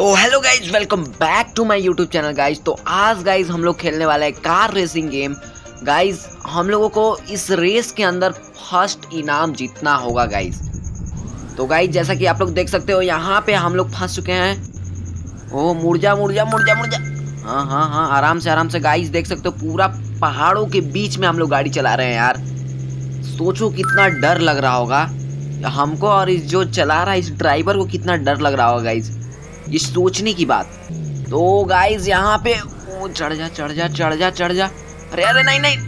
तो hello guys welcome back to my YouTube channel guys तो आज गाइज़ हम लोग खेलने वाला है कार रेसिंग गेम गाइज़ हम लोगों को इस रेस के अंदर फ़र्स्ट इनाम जीतना होगा गाइज़ तो गाइज़ जैसा कि आप लोग देख सकते हो, यहाँ पे हम लोग फंस चुके हैं। ओ मुर्जा मुर्जा मुर्जा मुर्जा हाँ हाँ हाँ आराम से आराम से गाइज़ देख सकते हो पूरा पहाड़ों के बीच में हम लोग गाड़ी चला रहे हैं यार। सोचो कितना डर लग रहा होगा। हमको और इस जो चला रहा है, इस ड्राइवर को कितना डर लग रहा होगा गाइज़ ये सोचने की बात। तो गाइज़ यहाँ पे चढ़ जा चढ़ जा चढ़ जा चढ़ जा। अरे अरे, नहीं नहीं।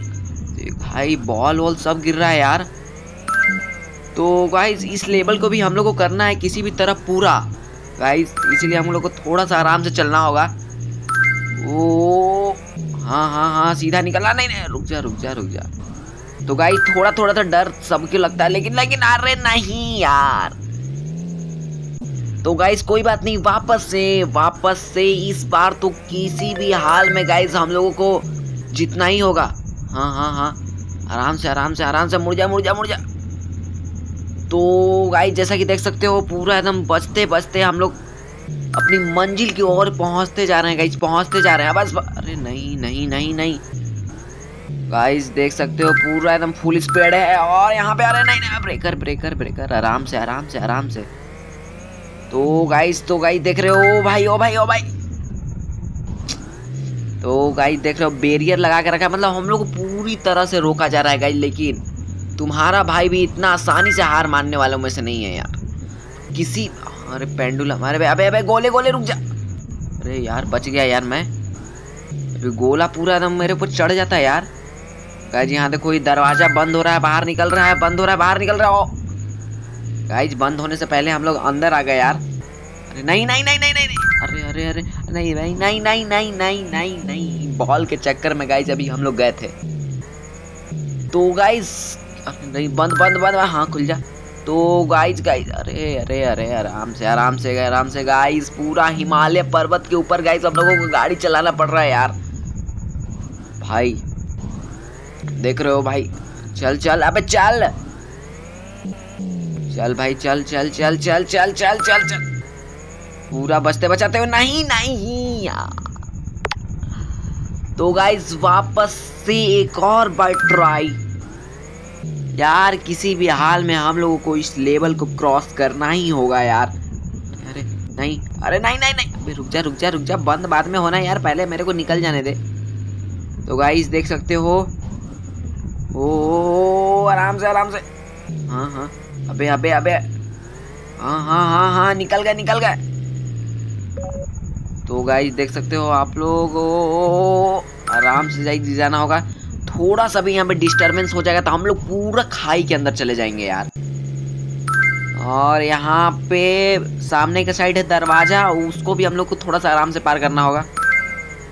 भाई बॉल वॉल सब गिर रहा है यार। तो गाइज़ इस लेवल को भी हम लोग को करना है किसी भी तरह पूरा। गाइज़ इसलिए हम लोग को थोड़ा सा आराम से चलना होगा। ओ हाँ हाँ हाँ सीधा निकलना। नहीं नहीं, रुक जा रुक जा रुक जा। तो गाइज़ थोड़ा थोड़ा सा डर सबको लगता है, लेकिन लेकिन, अरे नहीं यार। तो गाइस कोई बात नहीं, वापस से वापस से इस बार तो किसी भी हाल में गाइस हम लोगों को जितना ही होगा। हाँ हाँ हाँ आराम से आराम से आराम से, मुड़ मुड़ जा जा मुड़ जा। तो गाइस जैसा कि देख सकते हो, पूरा एकदम बचते बचते हम लोग अपनी मंजिल की ओर पहुँचते जा रहे हैं गाइस पहुँचते जा रहे हैं। बस अरे नहीं नहीं नहीं नहीं। गाइस देख सकते हो, पूरा एकदम फुल स्पीड है। और यहाँ पे, अरे नहीं नहीं ब्रेकर ब्रेकर ब्रेकर आराम से आराम से आराम से। तो गाइस तो गाइस देख रहे हो भाई, ओ भाई ओ भाई। तो गाइस देख रहे हो बैरियर लगा के रखा है। मतलब हम लोग को पूरी तरह से रोका जा रहा है गाइस लेकिन तुम्हारा भाई भी इतना आसानी से हार मानने वालों में से नहीं है यार। किसी, अरे पेंडुलम अरे अबे अबे, गोले गोले, रुक जा। अरे यार, बच गया यार मैं। अरे गोला पूरा एकदम मेरे ऊपर चढ़ जाता है यार। गाइज़ यहाँ देखो, ये दरवाज़ा बंद हो रहा है, बाहर निकल रहा है, बंद हो रहा है, बाहर निकल रहा हो गाइज़ बंद होने से पहले हम लोग अंदर आ गए यार। अरे नहीं नहीं नहीं नहीं नहीं अरे अरे अरे, नहीं भाई, नहीं नहीं नहीं नहीं नहीं नहीं। बॉल के चक्कर में गाइज़ अभी हम लोग गए थे। तो गाइज़ नहीं, बंद बंद बंद हाँ खुल जा। तो गाइज़ गाइज़ अरे अरे अरे, आराम से आराम से गए आराम से गाइज़ पूरा हिमालय पर्वत के ऊपर गाइज़ हम लोगों को गाड़ी चलाना पड़ रहा है यार। भाई, देख रहे हो भाई, चल चल, अबे चल। चल भाई, चल चल चल चल चल चल चल चल। पूरा बचते बचाते हो? नहीं नहीं तो गाइस वापस से एक और बार ट्राई यार, किसी भी हाल में हम लोगों को इस लेवल को क्रॉस करना ही होगा यार। अरे, नहीं अरे, नहीं नहीं नहीं। अबे, रुक जा रुक जा रुक जा। बंद बाद में होना यार, पहले मेरे को निकल जाने दे। तो गाइस देख सकते हो? ओ, आराम से आराम से। हाँ हाँ। अबे अबे अबे। हाँ हाँ हाँ हाँ निकल गए निकल गए। तो गाइस देख सकते हो आप लोग आराम से जाइए जाना होगा। थोड़ा सा भी यहाँ पे डिस्टरबेंस हो जाएगा तो हम लोग पूरा खाई के अंदर चले जाएँगे यार। और यहाँ पे सामने का साइड है दरवाज़ा, उसको भी हम लोग को थोड़ा सा आराम से पार करना होगा।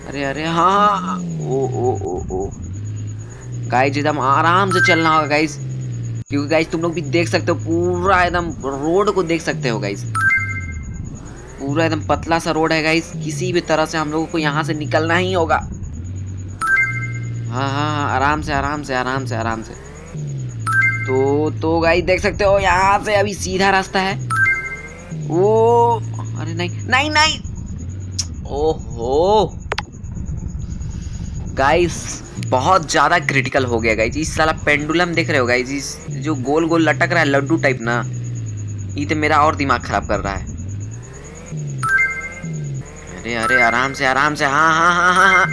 अरे अरे हाँ हाँ ओ ओ ओ ओ। गाइस एकदम आराम से चलना होगा गाइस क्योंकि गाइस तुम लोग भी देख सकते हो, पूरा एकदम रोड को देख सकते हो गाइस पूरा एकदम पतला सा रोड है गाइस किसी भी तरह से हम लोगों को यहाँ से निकलना ही होगा. हाँ हाँ हाँ आराम से आराम से आराम से आराम से. तो तो गाइस देख सकते हो, यहाँ से अभी सीधा रास्ता है. ओ, अरे नहीं नहीं नहीं. ओहो. गाइस बहुत ज़्यादा क्रिटिकल हो गया गाइज़ इस साला पेंडुलम देख रहे हो गाइज़ इस जो गोल गोल लटक रहा है, लड्डू टाइप ना, ये तो मेरा और दिमाग खराब कर रहा है। अरे अरे, आराम से आराम से हाँ हाँ हाँ हाँ हाँ।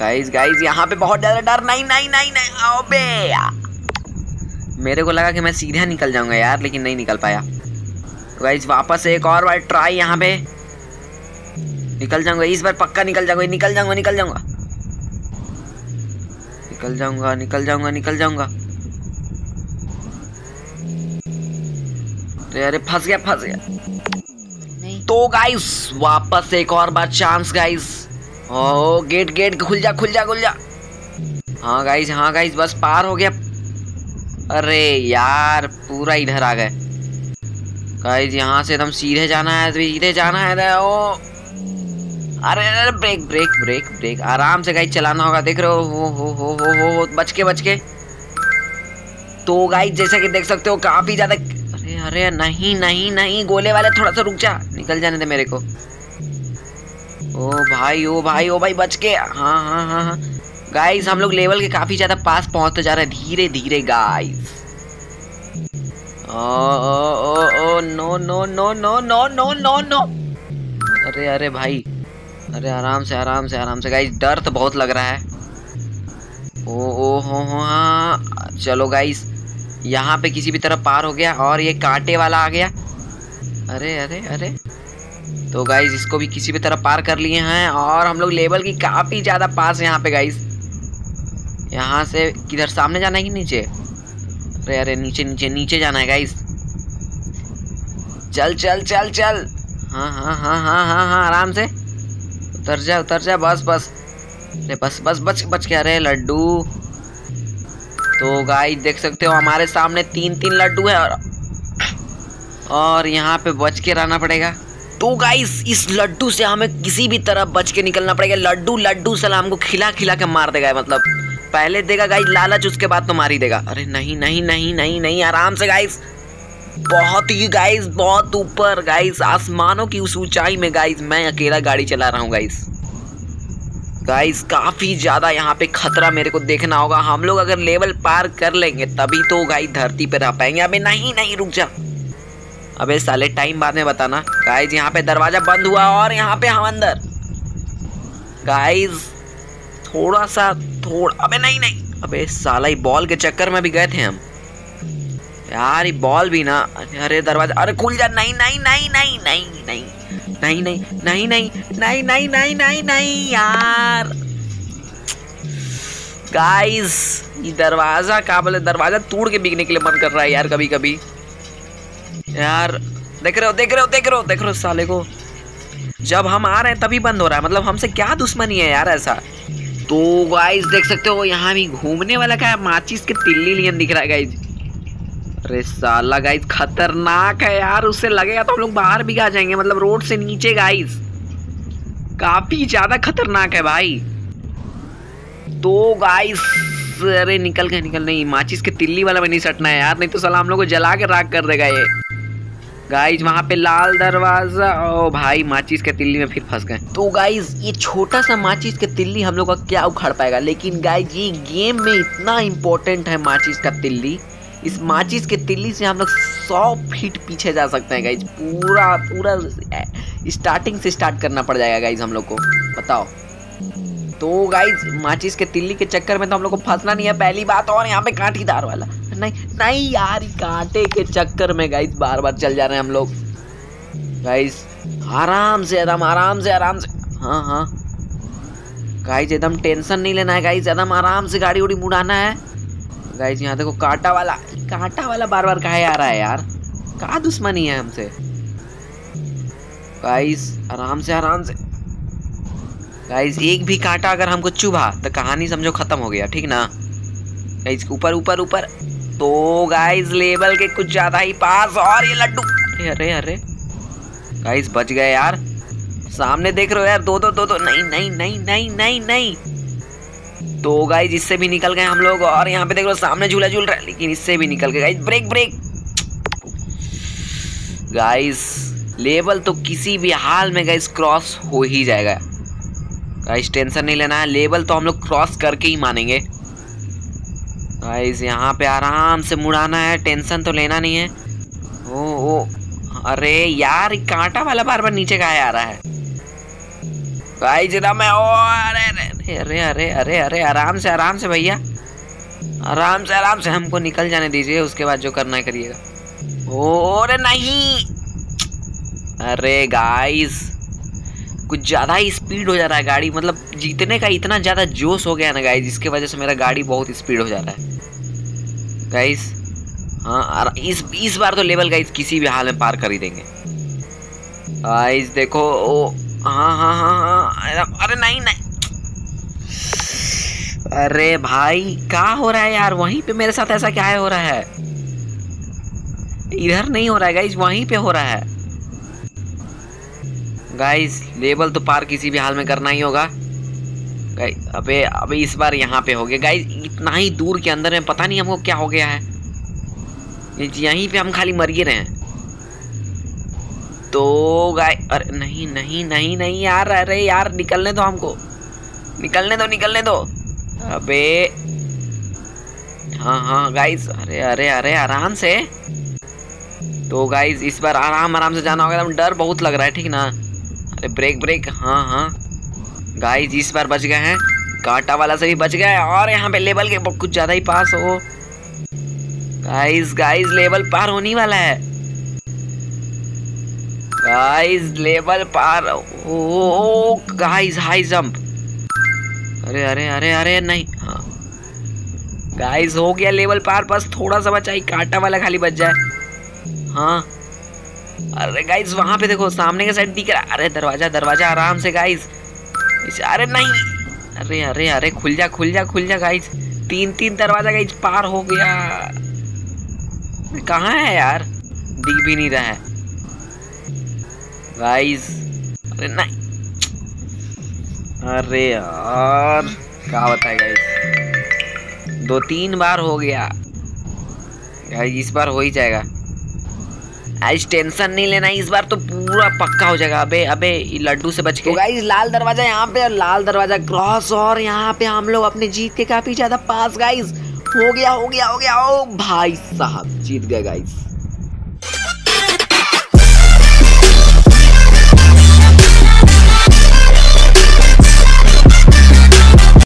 गाइज़ गाइज़ यहाँ पे बहुत ज़्यादा डर, नहीं नहीं नहीं नहीं आओ बे मेरे को लगा कि मैं सीधा निकल जाऊँगा यार, लेकिन नहीं निकल पाया। गाइज़ वापस एक और बार ट्राई यहाँ पे। निकल जाऊँगा इस बार पक्का निकल जाऊँगा निकल जाऊँगा निकल जाऊँगा। निकल जाऊँगा निकल जाऊँगा निकल जाऊँगा। अरे अरे फंस गया फंस गया। तो गाइस वापस एक और बार चांस गाइस ओ गेट गेट खुल जा खुल जा खुल जा। हाँ गाइस हाँ गाइस बस पार हो गया। अरे यार पूरा इधर आ गए। गाइस यहाँ से एकदम सीधे जाना है सीधे जाना है ओ। अरे अरे ब्रेक ब्रेक ब्रेक ब्रेक आराम से गाइस चलाना होगा देख रहे हो हो हो हो हो हो, बच के बच के तो गाइस जैसा कि देख सकते हो काफ़ी ज़्यादा अरे अरे नहीं नहीं नहीं गोले वाले थोड़ा सा रुक जा। निकल जाने दे मेरे को। ओ भाई ओ भाई ओ भाई बच के हाँ हाँ हाँ हाँ। गाइस हम लोग लेवल के काफ़ी ज़्यादा पास पहुँचते जा रहे हैं धीरे धीरे guys oh oh oh oh no no no no no no no no अरे अरे भाई। अरे आराम से आराम से आराम से। गाइस डर तो बहुत लग रहा है। ओ ओ, हो हो हाँ। चलो गाइस यहाँ पे किसी भी तरह पार हो गया और ये कांटे वाला आ गया। अरे अरे अरे। तो गाइस इसको भी किसी भी तरह पार कर लिए हैं और हम लोग लेवल की काफ़ी ज़्यादा पास यहाँ पे गाइस यहाँ से किधर, सामने जाना है कि नीचे? अरे अरे, नीचे नीचे नीचे जाना है गाइस चल चल चल चल। हाँ हाँ हाँ हाँ हाँ हाँ आराम से। उतर जा उतर जा, बस बस। अरे बस बस, बच बच के। अरे लड्डू। तो गाइस देख सकते हो, हमारे सामने तीन तीन लड्डू है और और यहाँ पे बच के रहना पड़ेगा। तो गाइस इस लड्डू से हमें किसी भी तरह बच के निकलना पड़ेगा। लड्डू लड्डू सलाम को खिला खिला के मार देगा मतलब। पहले देगा गाइस लालच, उसके बाद तो मार ही देगा। अरे नहीं नहीं नहीं नहीं नहीं, आराम से गाइस बहुत ही गाइस बहुत ऊपर गाइस आसमानों की उस ऊंचाई में गाइस मैं अकेला गाड़ी चला रहा हूँ गाइस गाइस काफ़ी ज़्यादा यहाँ पे खतरा मेरे को देखना होगा। हम लोग अगर लेवल पार कर लेंगे, तभी तो गाइस धरती पे रह पाएँगे। अबे नहीं नहीं, रुक जा। अबे साले टाइम बाद में बताना। गाइस यहाँ पे दरवाज़ा बंद हुआ और यहाँ पे हम अंदर। गाइस थोड़ा सा, थोड़ा अबे नहीं नहीं। अबे साला ही बॉल के चक्कर में भी गए थे हम। यार ये बॉल भी ना अरे दरवाज़ा अरे खुल जा नहीं नहीं नहीं नहीं नहीं नहीं नहीं नहीं नहीं नहीं नहीं नहीं नहीं नहीं नहीं यार गाइस ये दरवाज़ा का बोले दरवाज़ा तोड़ के बिकने के लिए मन कर रहा है यार कभी कभी यार देख रहे हो देख रहे हो देख रहे हो देख रहे हो साले को जब हम आ रहे हैं तभी बंद हो रहा है मतलब हमसे क्या दुश्मनी है यार ऐसा तो गाइस देख सकते हो यहाँ भी घूमने वाला क्या है माचिस के तिल्ली लियन दिख रहा है गाइस अरे साला गाइस खतरनाक है यार, उससे लगेगा तो हम लोग बाहर भी आ जाएँगे मतलब रोड से नीचे गाइस काफ़ी ज़्यादा खतरनाक है भाई। तो गाइस अरे निकल गए, निकल, नहीं, माचिस के तिल्ली वाला में नहीं सटना है यार, नहीं तो साला हम लोग को जला के राख कर देगा ये। गाइज़ वहाँ पे लाल दरवाज़ा, ओ भाई, माचिस के तिल्ली में फिर फंस गए। तो गाइज़ ये छोटा सा माचिस के तिल्ली हम लोग का क्या उखाड़ पाएगा? लेकिन गाइज़ ये गेम में इतना इम्पोर्टेंट है माचिस का तिल्ली। इस माचिस के तिल्ली से हम लोग सौ फीट पीछे जा सकते हैं गाइज़ पूरा पूरा स्टार्टिंग से स्टार्ट करना पड़ जाएगा गाइज़ हम लोग को। बताओ। तो गाइज़ माचिस के तिल्ली के चक्कर में तो हम लोग को फंसना नहीं है, पहली बात और यहाँ पे कांटीदार वाला। नहीं नहीं यार कांटे के चक्कर में गाइज़ बार बार चल जा रहे हैं हम लोग। गाइज़ आराम से, एकदम आराम से आराम से। हाँ हाँ। गाइज़ एकदम टेंशन नहीं लेना है गाइज़ एकदम आराम से गाड़ी उड़ी मुड़ाना है। गाइज़ यहाँ देखो, कांटा वाला कांटा वाला बार बार कहा आ रहा है यार। कहा दुश्मनी है हमसे। गाइज़ आराम से आराम से। गाइज़ एक भी कांटा अगर हमको चुभा तो कहानी समझो खत्म हो गया, ठीक ना? गाइज़ ऊपर ऊपर ऊपर। तो गाइस लेवल के कुछ ज़्यादा ही पास और ये लड्डू। अरे अरे अरे। गाइज़ बच गए यार। सामने देख रहे हो यार, दो दो दो दो। नहीं नहीं नहीं नहीं नहीं नहीं। तो गाइज़ इससे भी निकल गए हम लोग और यहाँ पे देख लो सामने झूला झूल रहा है, लेकिन इससे भी निकल गए। Guys break break guys level तो किसी भी हाल में गाइज़ क्रॉस हो ही जाएगा। गाइस टेंशन नहीं लेना है। लेवल तो हम लोग क्रॉस करके ही मानेंगे। गाइस यहाँ पे आराम से मुड़ाना है। टेंशन तो लेना नहीं है। ओ ओ। अरे यार कांटा वाला बार बार नीचे का आ रहा है? इधर मैं ओ अरे। अरे अरे अरे अरे, आराम से आराम से भैया। आराम से आराम से हमको निकल जाने दीजिए, उसके बाद जो करना है करिएगा। अरे नहीं। अरे गाइस कुछ ज़्यादा ही स्पीड हो जा रहा है गाड़ी। मतलब जीतने का इतना ज़्यादा जोश हो गया ना गाइस जिसके वजह से मेरा गाड़ी बहुत स्पीड हो जा रहा है। गाइस हाँ इस इस बार तो लेवल गाइस किसी भी हाल में पार कर ही देंगे। गाइस देखो, ओ हाँ हाँ हाँ हाँ अरे, नहीं नहीं। अरे भाई क्या हो रहा है यार? वहीं पे मेरे साथ ऐसा क्या है हो रहा है? इधर नहीं हो रहा है गाइस वहीं पे हो रहा है। गाइस लेवल तो पार किसी भी हाल में करना ही होगा। अबे अबे इस बार यहाँ पे हो गया। गाइस इतना ही दूर के अंदर में पता नहीं हमको क्या हो गया है। यहीं पे हम खाली मर ही रहे हैं। तो गाय अरे नहीं नहीं नहीं नहीं यार, अरे यार, निकलने दो हमको। निकलने दो निकलने दो। अबे। हाँ हाँ गाइस अरे अरे अरे, आराम से। तो गाइस इस बार आराम आराम से जाना होगा डर बहुत लग रहा है, ठीक ना? अरे ब्रेक ब्रेक हाँ हाँ। गाइस इस बार बच गए हैं। कांटा वाला से भी बच गए और यहाँ पे लेवल के कुछ ज़्यादा ही पास हो। गाइस गाइस लेवल पार होने वाला है। गाइस लेवल पार, ओ गाइस हाई जंप अरे अरे अरे अरे, नहीं। हाँ। गाइस हो गया लेवल पार, बस थोड़ा सा बचा ही, कांटा वाला खाली बच जाए। हाँ। अरे गाइस वहाँ पे देखो, सामने के साइड दिख रहा अरे, दरवाज़ा दरवाज़ा, आराम से गाइस अरे, नहीं। अरे अरे अरे, खुल जा खुल जा खुल जा गाइस तीन तीन दरवाज़ा गाइस पार हो गया। कहाँ है यार? दिख भी नहीं रहा है। गाइस अरे, नहीं। अरे यार क्या बताए गाइस दो तीन बार हो गया। गाइस इस बार हो ही जाएगा। आज टेंशन नहीं लेना इस बार तो पूरा पक्का हो जाएगा। अबे अबे लड्डू से बच के। तो गाइस लाल दरवाज़ा यहाँ पे और लाल दरवाज़ा क्रॉस और यहाँ पे हम लोग अपने जीत के काफ़ी ज़्यादा पास गाइस हो गया हो गया हो गया। ओ भाई साहब जीत गए गाइस